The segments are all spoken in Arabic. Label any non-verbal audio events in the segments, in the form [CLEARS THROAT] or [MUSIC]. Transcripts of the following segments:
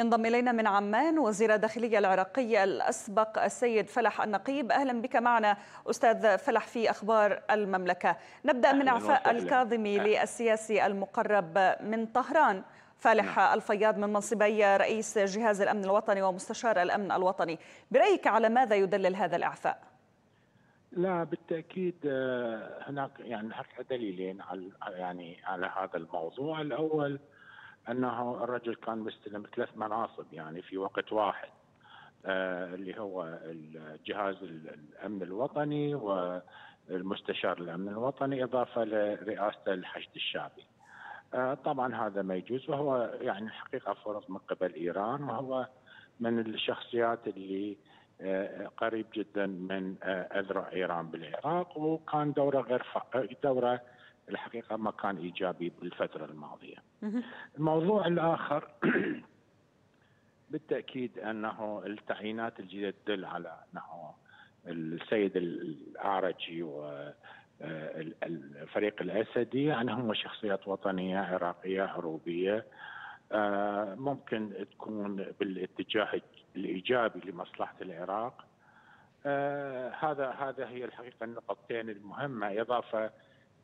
ينضم إلينا من عمان وزير الداخلية العراقي الأسبق السيد فلح النقيب. أهلا بك معنا أستاذ فلح في أخبار المملكة. نبدأ من إعفاء الكاظمي للسياسي المقرب من طهران. فالح نعم. الفياض من منصبي رئيس جهاز الأمن الوطني ومستشار الأمن الوطني. برأيك على ماذا يدلل هذا الإعفاء؟ لا بالتأكيد هناك يعني دليلين على يعني على هذا الموضوع. الأول أنه الرجل كان مستلم ثلاث مناصب يعني في وقت واحد آه اللي هو الجهاز الأمن الوطني والمستشار الأمن الوطني إضافة لرئاسة الحشد الشعبي. آه طبعا هذا ما يجوز وهو يعني الحقيقة فرض من قبل إيران وهو من الشخصيات اللي آه قريب جدا من أذرع إيران بالعراق وكان دوره غير دوره الحقيقة ما كان إيجابي بالفترة الماضية. الموضوع الآخر [CLEARS THROAT] بالتأكيد أنه التعيينات الجديدة تدل على أنه السيد الاعرجي و الفريق الأسدي يعني هم شخصيات وطنية عراقية عروبية آه، ممكن تكون بالاتجاه الإيجابي لمصلحة العراق. آه، هذا هذا هي الحقيقة النقطتين المهمة. إضافة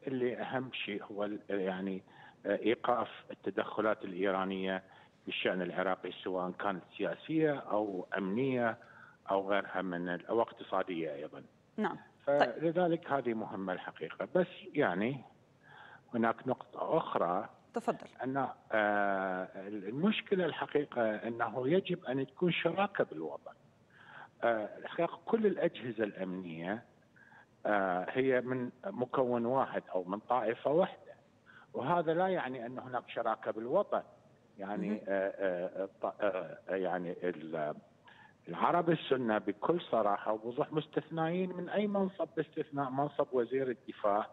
اللي أهم شيء هو يعني آه، إيقاف التدخلات الإيرانية بالشأن العراقي سواء كانت سياسية أو أمنية أو غيرها من أو اقتصادية أيضا. نعم. فلذلك هذه مهمة الحقيقة بس يعني هناك نقطة أخرى تفضل أن آه، المشكلة الحقيقة أنه يجب أن تكون شراكة بالوطن. آه، الحقيقة كل الأجهزة الأمنية هي من مكون واحد أو من طائفة واحدة. وهذا لا يعني أن هناك شراكة بالوطن. يعني آه، آه، يعني العرب السنة بكل صراحة ووضوح مستثنائين من أي منصب باستثناء منصب وزير الدفاع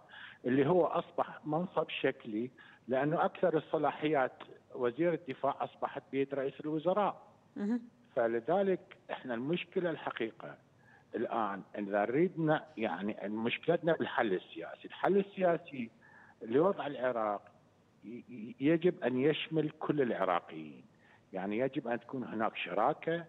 اللي هو أصبح منصب شكلي لأنه أكثر الصلاحيات وزير الدفاع أصبحت بيد رئيس الوزراء. فلذلك إحنا المشكلة الحقيقة الآن إذا ردنا يعني مشكلتنا بالحل السياسي، الحل السياسي لوضع العراق يجب أن يشمل كل العراقيين، يعني يجب أن تكون هناك شراكة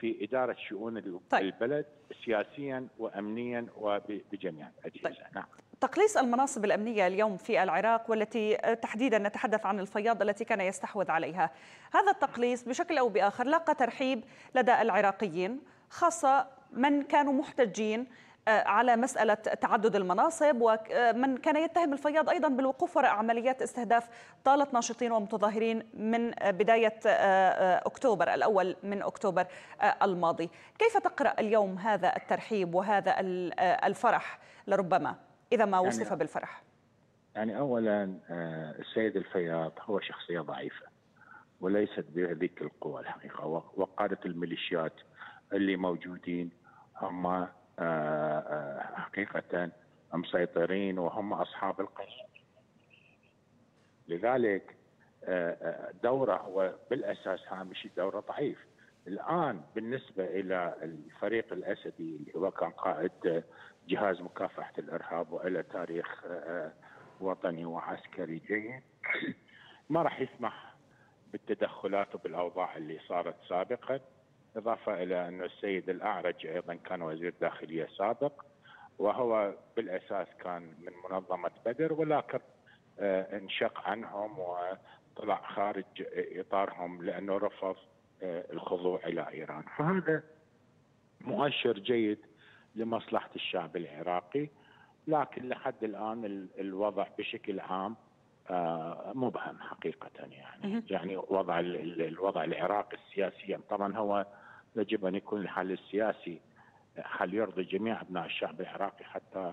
في إدارة شؤون طيب. البلد سياسيا وامنيا وبجميع الاجهزه، طيب. نعم. تقليص المناصب الأمنية اليوم في العراق والتي تحديدا نتحدث عن الفياض التي كان يستحوذ عليها، هذا التقليص بشكل أو بآخر لاقى ترحيب لدى العراقيين خاصة من كانوا محتجين آه، على مسألة تعدد المناصب ومن كان يتهم الفياض أيضا بالوقوف وراء عمليات استهداف طالت ناشطين ومتظاهرين من بداية آه، آه، أكتوبر الأول من أكتوبر الماضي. كيف تقرأ اليوم هذا الترحيب وهذا الفرح؟ لربما إذا ما وصف يعني بالفرح. يعني أولا السيد الفياض هو شخصية ضعيفة وليست بذيك القوة الحقيقة وقادة الميليشيات اللي موجودين هم آه، آه، حقيقة مسيطرين وهم أصحاب القرار. لذلك آه، دوره هو بالأساس هامشي دوره ضعيف. الآن بالنسبة إلى الفريق الأسدي اللي هو كان قائد جهاز مكافحة الإرهاب وإلى تاريخ وطني وعسكري جيد [COUGHS] ما راح يسمح بالتدخلات وبالأوضاع اللي صارت سابقا. إضافة إلى أن السيد الأعرج أيضا كان وزير داخلية سابق وهو بالأساس كان من منظمة بدر ولكن آه، انشق عنهم وطلع خارج إطارهم لأنه رفض آه، الخضوع إلى إيران. فهذا مؤشر جيد لمصلحة الشعب العراقي لكن لحد الآن الوضع بشكل عام آه، مبهم حقيقة يعني. يعني وضع الوضع العراقي سياسيا طبعا هو يجب أن يكون الحل السياسي حل يرضي جميع أبناء الشعب العراقي حتى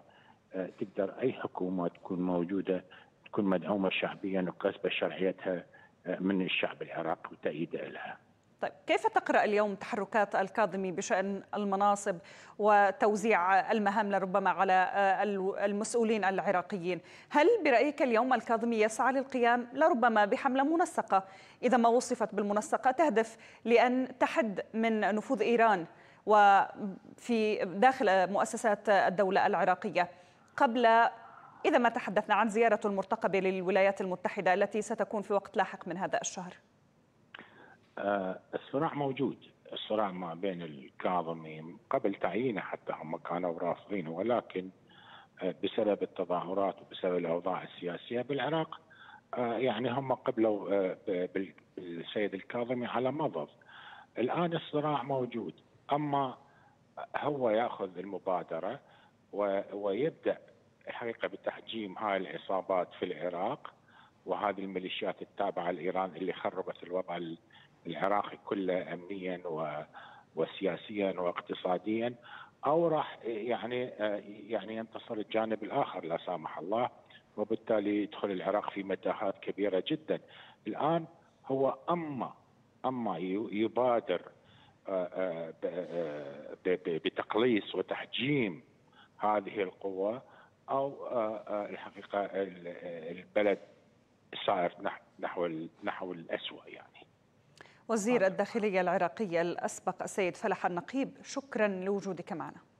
آه، تقدر أي حكومة تكون موجودة تكون مدعومة شعبيا وكسب شرعيتها آه، من الشعب العراقي وتأييده لها. طيب كيف تقرأ اليوم تحركات الكاظمي بشأن المناصب وتوزيع المهام لربما على آه، المسؤولين العراقيين؟ هل برأيك اليوم الكاظمي يسعى للقيام لربما بحملة منسقة؟ إذا ما وصفت بالمنسقة تهدف لأن تحد من نفوذ إيران وفي داخل مؤسسات الدولة العراقية. قبل إذا ما تحدثنا عن زيارة المرتقبة للولايات المتحدة التي ستكون في وقت لاحق من هذا الشهر. الصراع موجود. الصراع ما بين الكاظمي قبل تعيينه حتى هم كانوا رافضينه ولكن بسبب التظاهرات وبسبب الأوضاع السياسية بالعراق يعني هم قبلوا بالسيد الكاظمي على مضض. الآن الصراع موجود. أما هو يأخذ المبادرة ويبدأ الحقيقة بتحجيم هاي العصابات في العراق وهذه الميليشيات التابعة لإيران اللي خربت الوضع العراقي كله امنيا وسياسيا واقتصاديا أو راح يعني يعني ينتصر الجانب الآخر لا سامح الله وبالتالي يدخل العراق في متاهات كبيرة جدا. الآن هو أما أما يبادر بتقليص وتحجيم هذه القوة أو الحقيقة البلد سائر نحو نحو الأسوأ يعني وزير الداخلية العراقية الأسبق السيد فلح النقيب شكرا لوجودك معنا.